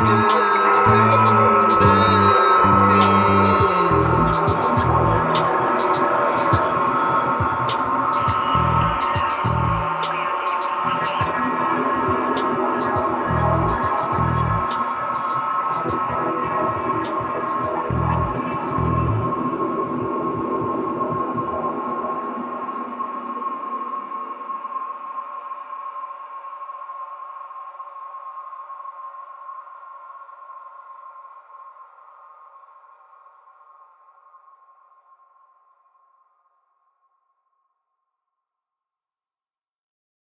do.